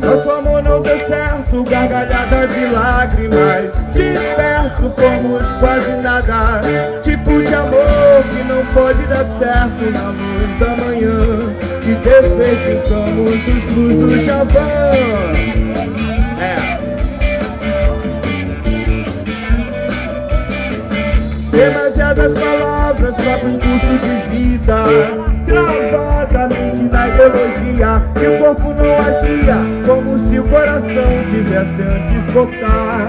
Nosso amor não deu certo, gargalhadas e lágrimas. De perto fomos quase nada. Tipo de amor que não pode dar certo na luz da que desperdiçamos os cruz do chavão. É. Demasiadas palavras só pro curso de vida Travadamente na ideologia E o corpo não agia Como se o coração tivesse antes cortar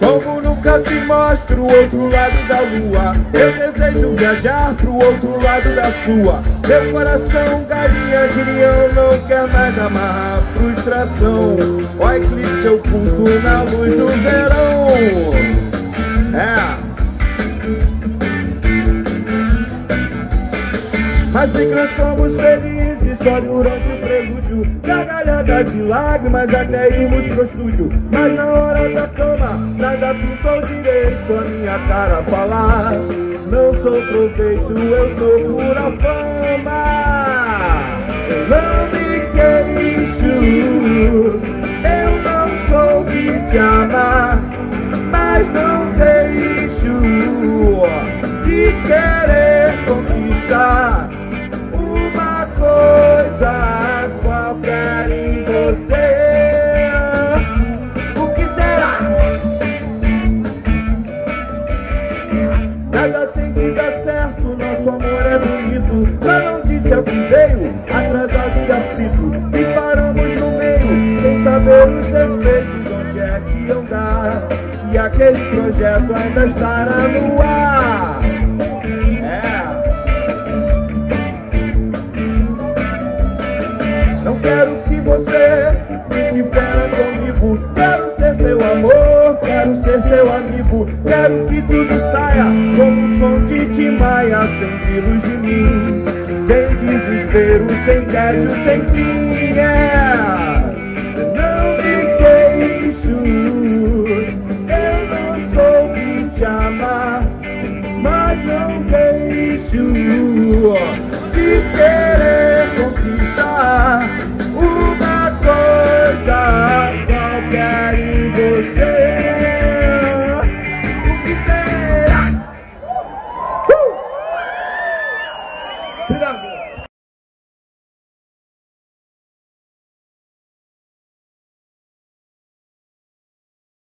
Como nunca se mostra o outro lado da lua Eu desejo viajar pro outro lado da sua. Meu coração galinha de leão não quer mais amarrar frustração. Ó eclipse oculto na luz do verão. É Mas nós somos felizes só durante o prelúdio. Gargalhadas e lágrimas até irmos pro estúdio. Mas na hora da cama nada pintou direito a minha cara falar. Não sou proveito, eu sou pura fama. Não me queixo, eu não soube te amar. Mas não coisa qualquer em você. O que será? Nada tem que dar certo, nosso amor é bonito. Só não disse ao que veio, atrasado e aflito. E paramos no meio, sem saber os efeitos, onde é que iam dar. E aquele projeto ainda estará no ar. Você fique fera comigo. Quero ser seu amor, quero ser seu amigo. Quero que tudo saia como um som de Timaya, sem vírus de mim. Sem desespero, sem tédio, sem fim. Yeah. Não me eu não soube te amar, mas não deixo de querer